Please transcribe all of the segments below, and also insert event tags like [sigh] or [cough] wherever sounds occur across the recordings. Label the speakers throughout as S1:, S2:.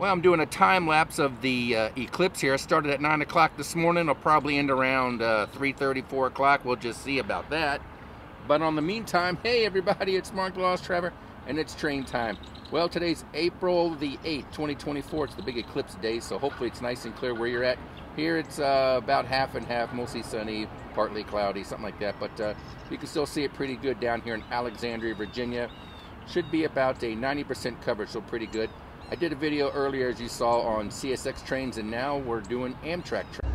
S1: Well, I'm doing a time lapse of the uh, eclipse here. I started at 9 o'clock this morning. I'll probably end around uh, 3.30, 4 o'clock. We'll just see about that. But on the meantime, [laughs] hey everybody, it's Mark Lost Traveler, and it's train time. Well, today's April the 8th, 2024. It's the big eclipse day, so hopefully it's nice and clear where you're at. Here it's uh, about half and half, mostly sunny, partly cloudy, something like that. But uh, you can still see it pretty good down here in Alexandria, Virginia. Should be about a 90% coverage, so pretty good. I did a video earlier, as you saw, on CSX trains, and now we're doing Amtrak trains.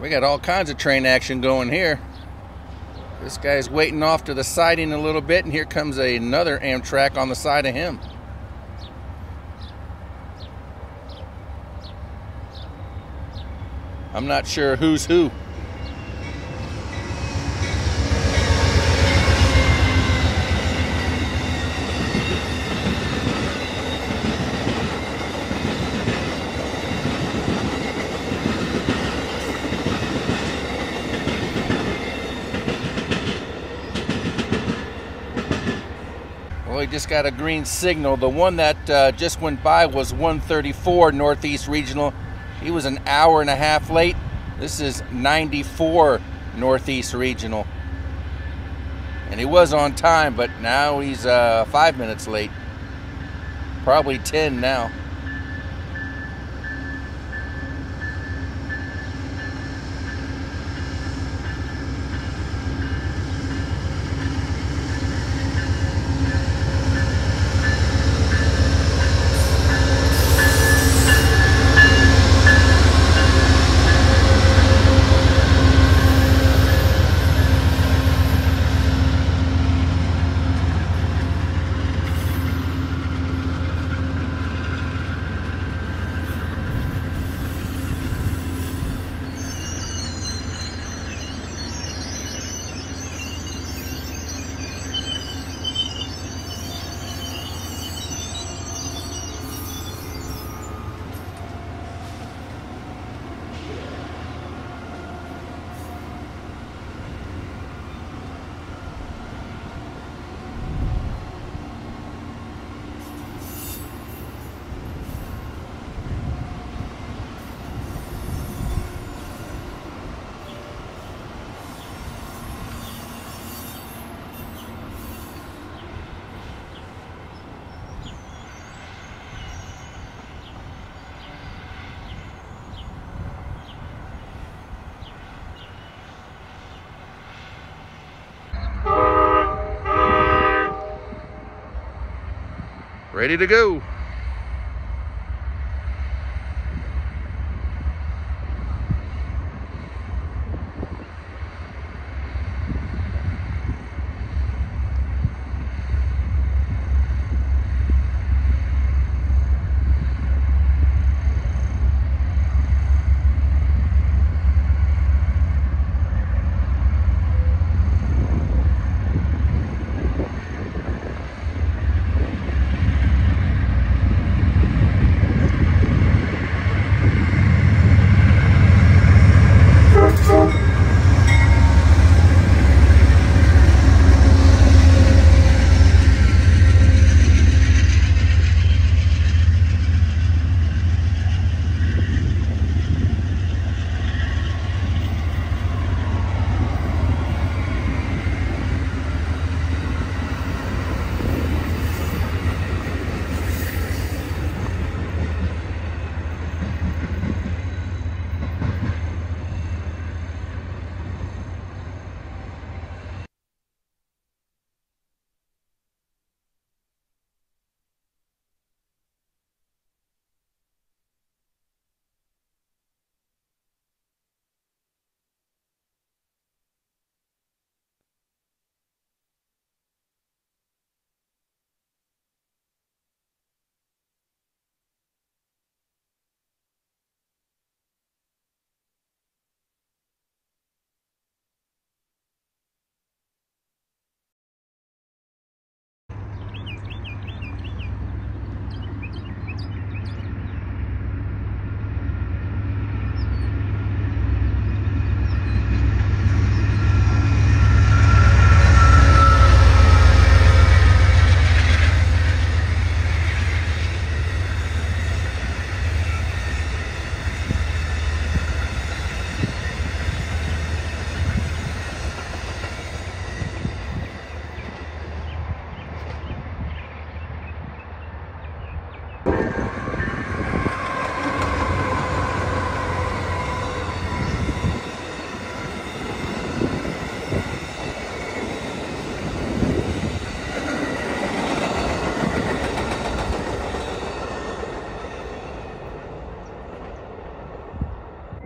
S1: We got all kinds of train action going here. This guy's waiting off to the siding a little bit, and here comes another Amtrak on the side of him. I'm not sure who's who. We just got a green signal. The one that uh, just went by was 134 Northeast Regional. He was an hour and a half late. This is 94 Northeast Regional. And he was on time, but now he's uh, five minutes late. Probably 10 now. Ready to go.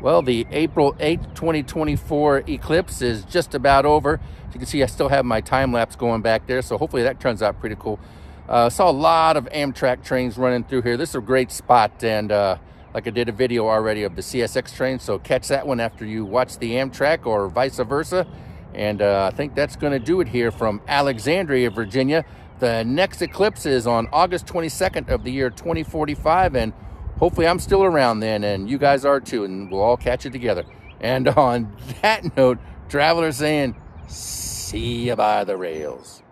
S1: Well, the April 8th, 2024 eclipse is just about over. As you can see, I still have my time lapse going back there, so hopefully that turns out pretty cool. Uh, saw a lot of Amtrak trains running through here. This is a great spot, and uh, like I did a video already of the CSX train, so catch that one after you watch the Amtrak or vice versa. And uh, I think that's going to do it here from Alexandria, Virginia. The next eclipse is on August 22nd of the year 2045, and hopefully I'm still around then and you guys are too and we'll all catch it together. And on [laughs] that note, travelers saying, see you by the rails.